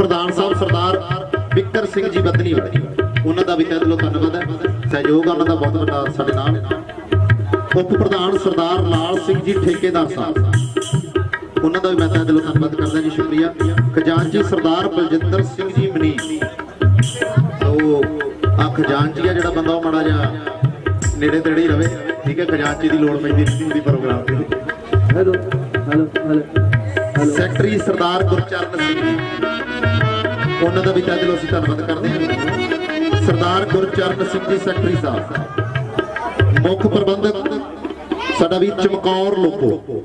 ਪ੍ਰਧਾਨ ਸਾਹਿਬ ਸਰਦਾਰ ਵਿਕਰ ਸਿੰਘ ਜੀ ਬਦਨੀ ਵਾਲੇ। ਉਹਨਾਂ ਦਾ ਵੀ ਤਹਿ ਦਿਲੋਂ ਧੰਨਵਾਦ ਹੈ। ਸਹਿਯੋਗ ਆ ਉਹਨਾਂ ਦਾ ਬਹੁਤ ਵੱਡਾ ਸਾਡੇ ਨਾਲ ਉਪ ਪ੍ਰਧਾਨ ਸਰਦਾਰ ਲਾਲ ਸਿੰਘ ਜੀ ਠੇਕੇਦਾਰ ਸਾਹਿਬ। ਉਹਨਾਂ ਦਾ ਵੀ ਮੈਂ ਤਹਿ ਦਿਲੋਂ ਧੰਨਵਾਦ ਕਰਦਾ ਜੀ ਸ਼ੁਕਰੀਆ। ਖਜ਼ਾਨਚੀ ਸਰਦਾਰ ਬਲਜਿੰਦਰ ਸਿੰਘ ਜੀ ਮਨੀ ਸੋ ਆ ਖਜ਼ਾਨਚੀ ਆ ਜਿਹੜਾ ਬੰਦਾ ਉਹ ਮਾੜਾ ਜਿਹਾ ਨੇੜੇ ਤੇੜੇ ਹੀ ਰਵੇ। ਠੀਕ ਹੈ ਖਜ਼ਾਨਚੀ ਦੀ ਲੋੜ ਪੈਂਦੀ ਹੁੰਦੀ ਪ੍ਰੋਗਰਾਮ ਤੇ hello hello hello secretary Sardar Gurcharan Singh ji. ਉਹਨਾਂ ਦਾ ਵੀ ਤਹਿ ਦਿਲੋਂ ਅਸੀਂ ਧੰਨਵਾਦ ਕਰਦੇ ਹਾਂ। ਸਰਦਾਰ ਗੁਰਚਰਨ ਸਿੰਘ ਜੀ, ਸੈਕਟਰੀ ਸਾਹਿਬ। ਮੁੱਖ ਪ੍ਰਬੰਧਕ, ਸਾਡਾ ਵੀਰ ਚਮਕੌਰ ਲੋਕੋ।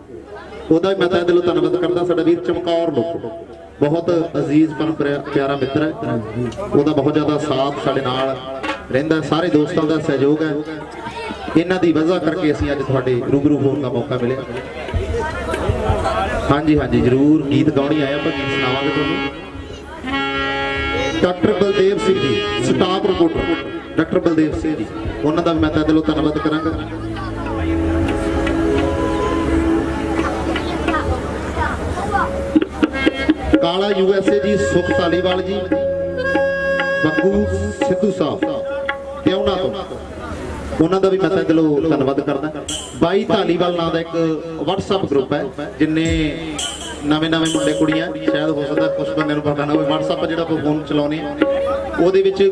ਉਹਦਾ ਵੀ ਮੈਂ ਤਹਿ ਦਿਲੋਂ ਧੰਨਵਾਦ ਕਰਦਾ, ਸਾਡਾ ਵੀਰ ਚਮਕੌਰ ਲੋਕੋ। ਬਹੁਤ ਅਜ਼ੀਜ਼ ਪਰਮ ਪਿਆਰਾ ਮਿੱਤਰ ਹੈ। ਉਹਦਾ ਬਹੁਤ ਜ਼ਿਆਦਾ ਸਾਥ ਸਾਡੇ ਨਾਲ ਰਹਿੰਦਾ ਸਾਰੇ ਦੋਸਤਾਂ ਦਾ ਸਹਿਯੋਗ ਹੈ। ਇਹਨਾਂ ਦੀ ਵਜ੍ਹਾ ਕਰਕੇ ਅਸੀਂ ਅੱਜ ਤੁਹਾਡੇ ਰੂਬਰੂ ਹੋਣ ਦਾ ਮੌਕਾ ਮਿਲਿਆ। ਹਾਂਜੀ ਹਾਂਜੀ, ਜਰੂਰ ਗੀਤ ਗਾਉਣੀ ਆਇਆ, ਆਪਾਂ ਗੀਤ ਸੁਣਾਵਾਂਗੇ ਤੁਹਾਨੂੰ। Doctor Baldev Singh ji, staff reporter. Doctor Baldev Singh ji, ਉਹਨਾਂ ਦਾ ਮੈਂ ਤਾਂ ਦਿਲੋਂ ਧੰਨਵਾਦ ਕਰਾਂਗਾ। ਕਾਲਾ ਯੂਐਸਏ ਜੀ, ਸੁਖ ਧਾਲੀਵਾਲ ਜੀ ਬੱਗੂ ਸਿੱਧੂ ਸਾਹਿਬ ਤੇ ਉਹਨਾਂ ਤੋਂ। ਉਹਨਾਂ ਦਾ ਵੀ ਮੈਂ ਤਾਂ ਦਿਲੋਂ ਧੰਨਵਾਦ ਕਰਦਾ। ਬਾਈ ਧਾਲੀਵਾਲ ਨਾਂ ਦਾ ਇੱਕ WhatsApp ਗਰੁੱਪ ਹੈ, ਜਿੰਨੇ ਨਵੇਂ ਨਵੇਂ ਮੁੰਡੇ ਕੁੜੀਆਂ, ਸ਼ਾਇਦ ਹੋ ਸਕਦਾ ਕੁਝ ਬੰਦਿਆਂ ਨੂੰ ਪਤਾ ਨਾ ਹੋਵੇ। WhatsApp ਜਿਹੜਾ ਆਪਾਂ ਫੋਨ ਚਲਾਉਨੇ ਆ ਉਹਦੇ ਵਿੱਚ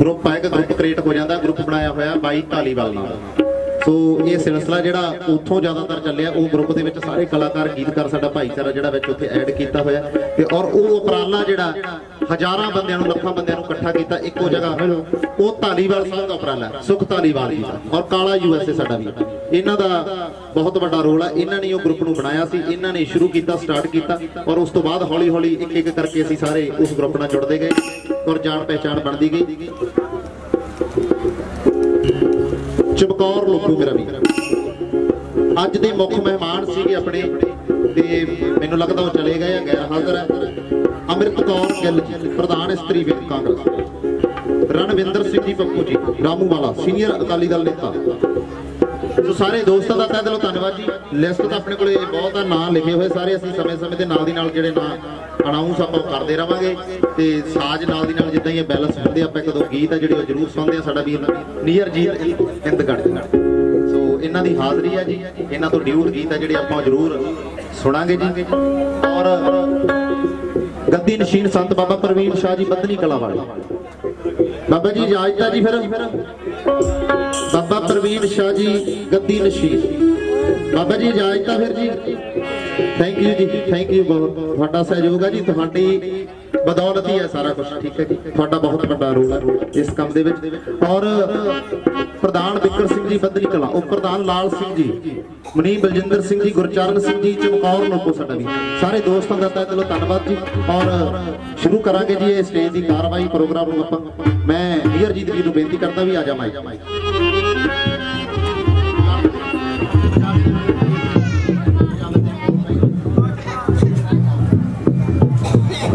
ਗਰੁੱਪ ਆਏਗਾ ਗਰੁੱਪ ਕ੍ਰੀਏਟ ਹੋ ਜਾਂਦਾ ਗਰੁੱਪ ਬਣਾਇਆ ਹੋਇਆ ਬਾਈ ਧਾਲੀਵਾਲ ਨਾਂ ਸੋ ਇਹ ਸਿਲਸਿਲਾ ਜਿਹੜਾ ਉੱਥੋਂ ਜ਼ਿਆਦਾਤਰ ਚੱਲਿਆ, ਉਹ ਗਰੁੱਪ ਦੇ ਵਿੱਚ ਸਾਰੇ ਕਲਾਕਾਰ, ਗੀਤਕਾਰ ਸਾਡਾ ਭਾਈਚਾਰਾ ਜਿਹੜਾ ਵਿੱਚ ਉੱਥੇ ਐਡ ਕੀਤਾ ਹੋਇਆ। ਤੇ ਔਰ ਉਹ ਉਪਰਾਲਾ ਜਿਹੜਾ ਹਜ਼ਾਰਾਂ ਬੰਦਿਆਂ ਨੂੰ, ਲੱਖਾਂ ਬੰਦਿਆਂ ਨੂੰ ਇਕੱਠਾ ਕੀਤਾ ਇੱਕੋ ਜਗ੍ਹਾ। ਉਹ ਧਾਲੀਵਾਲ ਸਾਹਿਬ ਦਾ ਉਪਰਾਲਾ ਸੁਖ ਧਾਲੀਵਾਲ ਜੀ ਦਾ ਔਰ ਕਾਲਾ ਯੂਐਸਏ ਸਾਡਾ ਵੀ। ਇਹਨਾਂ ਦਾ ਬਹੁਤ ਵੱਡਾ ਰੋਲ ਹੈ ਇਹਨਾਂ ਨੇ ਉਹ ਗਰੁੱਪ ਨੂੰ ਬਣਾਇਆ ਸੀ, ਇਹਨਾਂ ਨੇ ਸ਼ੁਰੂ ਕੀਤਾ ਸਟਾਰਟ ਕੀਤਾ ਔਰ ਉਸ ਤੋਂ ਬਾਅਦ ਹੌਲੀ ਹੌਲੀ ਇੱਕ ਇੱਕ ਕਰਕੇ ਅਸੀਂ ਸਾਰੇ ਉਸ ਗਰੁੱਪ ਨਾਲ ਜੁੜਦੇ ਗਏ ਔਰ ਜਾਣ ਪਹਿਚਾਣ ਬਣਦੀ ਗਈ। ਚਮਕੌਰ ਲੋਕੂ ਮੇਰਾ ਵੀ। ਅੱਜ ਦੇ ਮੁੱਖ ਮਹਿਮਾਨ ਸੀਗੇ ਆਪਣੇ ਤੇ ਮੈਨੂੰ ਲੱਗਦਾ ਉਹ ਚਲੇ ਗਏ ਆ ਗੈਰ ਹਾਜ਼ਰ ਹੈ। ਅੰਮ੍ਰਿਤ ਕੌਰ ਗਿੱਲ ਪ੍ਰਧਾਨ ਇਸਤਰੀ ਵਿੰਗ ਕਾਂਗਰਸ ਰਣਵਿੰਦਰ ਸਿੰਘ ਜੀ ਪੱਪੂ ਜੀ, ਰਾਮੂਵਾਲਾ, ਸੀਨੀਅਰ ਅਕਾਲੀ ਦਲ ਨੇਤਾ। ਸੋ ਸਾਰੇ ਦੋਸਤਾਂ ਦਾ ਤਹਿ ਦਿਲੋਂ ਧੰਨਵਾਦ ਜੀ। ਲਿਸਟ ਤਾਂ ਆਪਣੇ ਕੋਲੇ ਬਹੁਤ ਆ, ਨਾਂ ਲਿਖੇ ਹੋਏ ਸਾਰੇ, ਅਸੀਂ ਸਮੇਂ-ਸਮੇਂ ਦੇ ਨਾਲ ਦੀ ਨਾਲ ਜਿਹੜੇ ਨਾਂ ਅਨਾਉਂਸ ਆਪਾਂ ਕਰਦੇ ਰਵਾਂਗੇ। ਤੇ ਸਾਜ ਨਾਲ ਦੀ ਨਾਲ ਜਿੱਦਾਂ ਹੀ ਇਹ ਬੈਲੈਂਸ ਹੁੰਦੇ ਆਪਾਂ ਇੱਕ ਦੋ ਗੀਤ ਆ ਜਿਹੜੇ ਉਹ ਜ਼ਰੂਰ ਸੁਣਦੇ ਆ, ਸਾਡਾ ਵੀਰ ਨੀਅਰ ਜੀਤ ਇੰਦਗੜ ਜੀ ਇਹਨਾਂ ਦੀ ਹਾਜ਼ਰੀ ਹੈ ਜੀ। ਇਹਨਾਂ ਤੋਂ ਡਿਊਟ ਗੀਤ ਹੈ ਜਿਹੜੇ ਆਪਾਂ ਜ਼ਰੂਰ ਸੁਣਾਂਗੇ ਜੀ। ਔਰ ਗੱਦੀ ਨਸ਼ੀਨ ਸੰਤ ਬਾਬਾ ਪ੍ਰਵੀਨ ਸ਼ਾਹ ਜੀ ਬੰਦਨੀ ਕਲਾ ਵਾਲੇ। ਬਾਬਾ ਜੀ, ਇਜਾਜ਼ਤ ਆ ਜੀ ਫਿਰ। ਬਾਬਾ ਪ੍ਰਵੀਨ ਸ਼ਾਹ ਜੀ, ਗੱਦੀ ਨਸ਼ੀਨ। ਬਾਬਾ ਜੀ, ਇਜਾਜ਼ਤ ਆ ਫਿਰ ਜੀ। ਥੈਂਕ ਯੂ ਜੀ ਥੈਂਕ ਯੂ ਬਹੁਤ। ਤੁਹਾਡਾ ਸਹਿਯੋਗ ਹੈ ਜੀ, ਤੁਹਾਡੀ ਬਦੌਲਤ ਹੀ ਹੈ ਸਾਰਾ ਕੁਝ ਠੀਕ ਹੈ ਜੀ। ਤੁਹਾਡਾ ਬਹੁਤ ਵੱਡਾ ਰੋਲ ਹੈ ਇਸ ਕੰਮ ਦੇ ਵਿੱਚ। ਔਰ ਪ੍ਰਧਾਨ ਵਿਕਰ ਸਿੰਘ ਜੀ ਬੱਦਰੀ ਕਲਾ ਉਪ ਪ੍ਰਧਾਨ ਲਾਲ ਸਿੰਘ ਜੀ ਮਨੀ ਬਲਜਿੰਦਰ ਸਿੰਘ ਜੀ, ਗੁਰਚਰਨ ਸਿੰਘ ਜੀ, ਚਮਕੌਰ ਲੋਕੋ ਸਾਡਾ ਵੀ। ਸਾਰੇ ਦੋਸਤਾਂ ਦਾ ਤਹਿ ਦਿਲੋਂ ਧੰਨਵਾਦ ਜੀ। ਔਰ ਸ਼ੁਰੂ ਕਰਾਂਗੇ ਜੀ ਇਹ ਸਟੇਜ ਦੀ ਕਾਰਵਾਈ ਪ੍ਰੋਗਰਾਮ ਨੂੰ ਆਪਾਂ। ਮੈਂ ਹੀਰਜੀਤ ਜੀ ਨੂੰ ਬੇਨਤੀ ਕਰਦਾ ਵੀ ਆ ਜਾ ਮਾਈ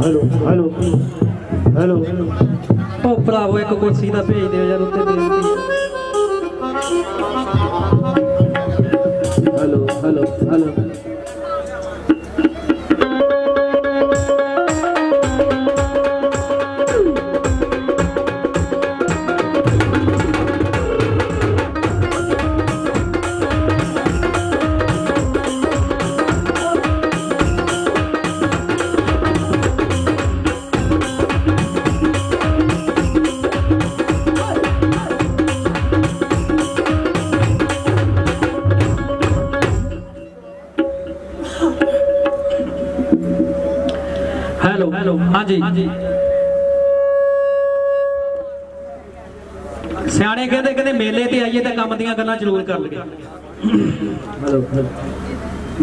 ਹੈਲੋ ਹੈਲੋ ਹੈਲੋ ਉਹ ਭਰਾਵੋ ਇੱਕ ਕੁਰਸੀ ਦਾ ਭੇਜ ਦਿਓ ਯਾਰ ਉੱਤੇ ਬੇਨਤੀ ਹੈ। ਹੈਲੋ ਹੈਲੋ ਹੈਲੋ ਹੈਲੋ ਹਾਂਜੀ। ਸਿਆਣੇ ਕਹਿੰਦੇ ਕਹਿੰਦੇ ਮੇਲੇ ਤੇ ਆਈਏ ਤਾਂ ਕੰਮ ਦੀਆਂ ਗੱਲਾਂ ਜ਼ਰੂਰ ਕਰ ਲਈਏ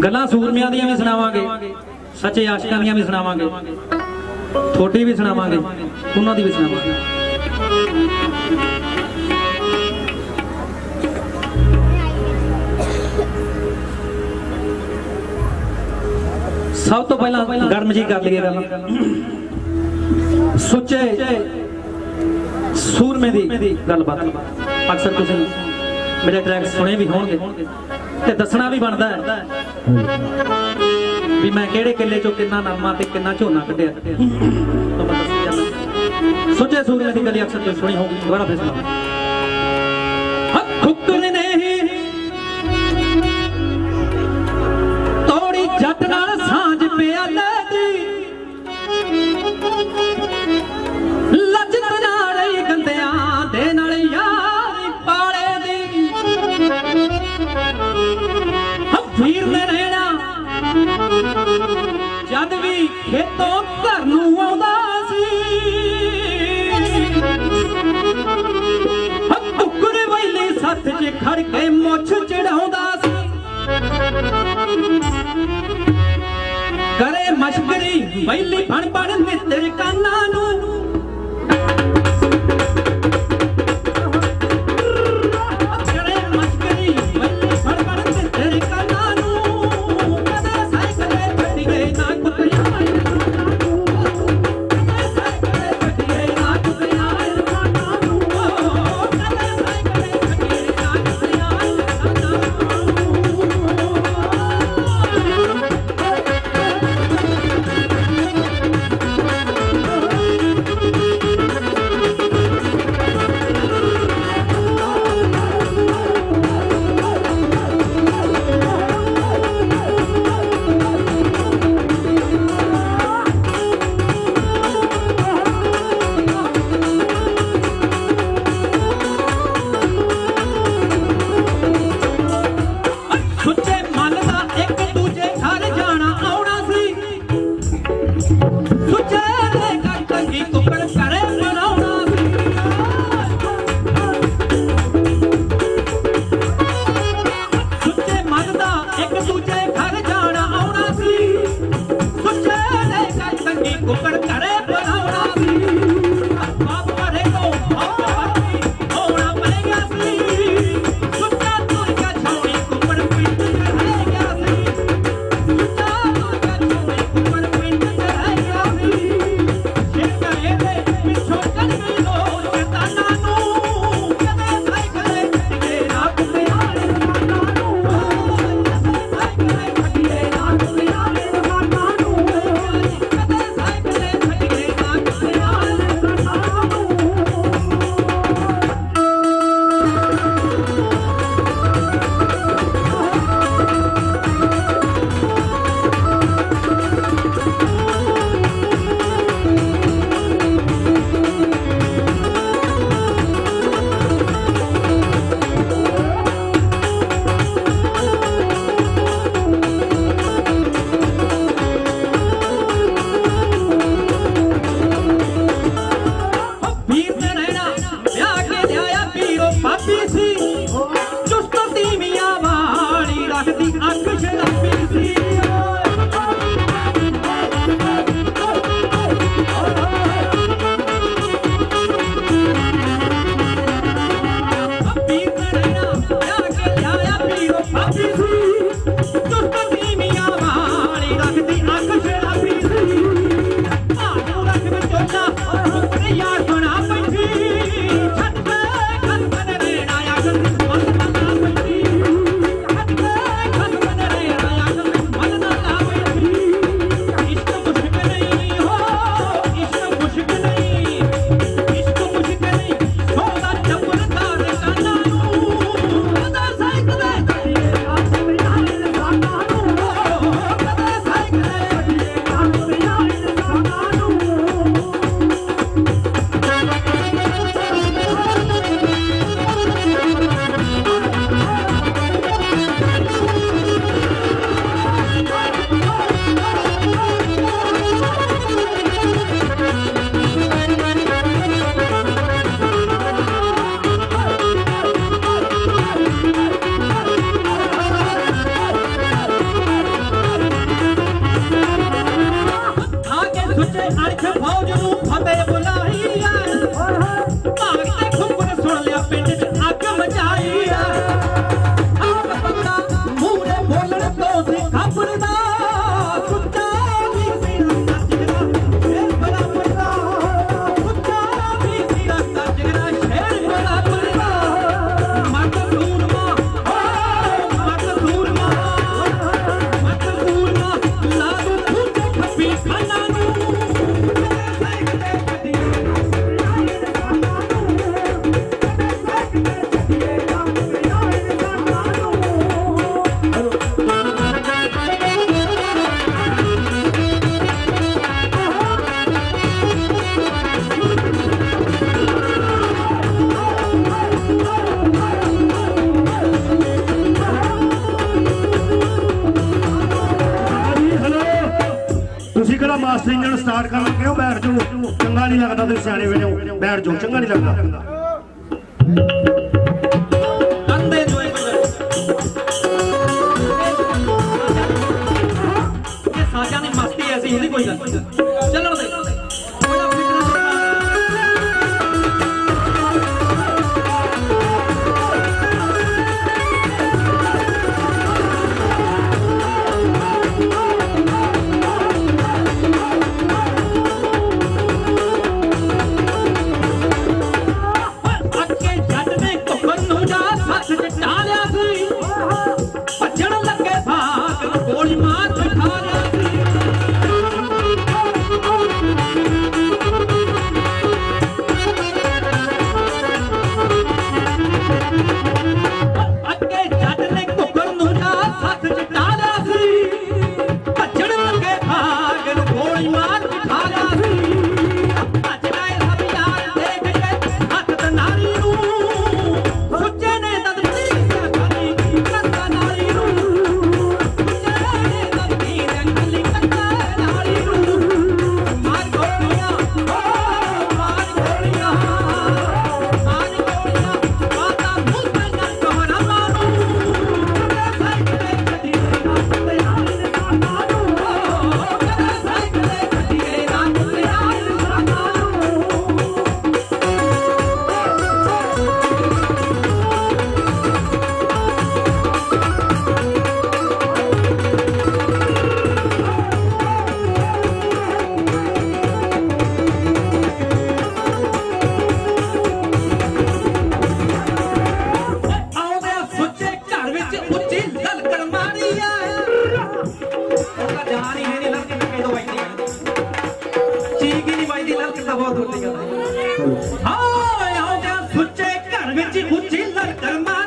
ਗੱਲਾਂ ਸੂਰਮਿਆਂ ਦੀਆਂ ਵੀ ਸੁਣਾਵਾਂਗੇ, ਸੱਚੇ ਆਸ਼ਿਕਾਂ ਦੀਆਂ ਵੀ ਸੁਣਾਵਾਂਗੇ ਥੋਟੀ ਵੀ ਸੁਣਾਵਾਂਗੇ, ਉਹਨਾਂ ਦੀ ਵੀ ਸੁਣਾਵਾਂਗੇ। ਸਭ ਤੋਂ ਪਹਿਲਾਂ ਗਰਮ ਜੀ ਕਰ ਲਈਏ ਗੱਲ। ਸੁੱਚੇ ਸੂਰਮੇ ਦੀ ਗੱਲਬਾਤ। ਅਕਸਰ ਤੁਸੀਂ ਮੇਰੇ ਟਰੈਕ ਸੁਣੇ ਵੀ ਹੋਣਗੇ ਤੇ ਦੱਸਣਾ ਵੀ ਬਣਦਾ ਹੈ ਵੀ ਮੈਂ ਕਿਹੜੇ ਕਿੱਲੇ ਚੋਂ ਕਿੰਨਾ ਨਾਮਾ ਤੇ ਕਿੰਨਾ ਝੋਨਾ ਕੱਢਿਆ। ਸੁੱਚੇ ਸੂਰਮੇ ਦੀ ਗੱਲ ਅਕਸਰ ਤੁਸੀਂ ਸੁਣੀ ਹੋਊਗੀ। ਦੁਬਾਰਾ ਫੇਰ ਸੁਣਾਓ ਵੀ ਖੇਤੋਂ ਘਰ ਨੂੰ ਆਉਂਦਾ ਸੀ। ਹੱਕੁਕਰ ਵੇਲੇ ਸੱਤ 'ਚ ਖੜ ਕੇ ਮੁੱਛ ਚੜਾਉਂਦਾ ਸੀ। ਕਰੇ ਮਸ਼ਕਰੀ ਵੈਲੀ ਬਣ ਬਣ ਨਿੱਤਰ ਕਾਨਾਂ ਨੂੰ। Escucha de y 啊，ਪਾਠ ਕਰਨ ਕਿਉਂ ਬੈਠ ਜਾਓ ਚੰਗਾ ਨਹੀਂ ਲੱਗਦਾ ਤੁਸੀਂ ਸਿਆਣੇ ਬਣੋ ਬੈਠ ਜਾਓ, ਚੰਗਾ ਨਹੀਂ ਲੱਗਦਾ। ਮਸਤੀ ਕੋਈ ਗੱਲ தர்மா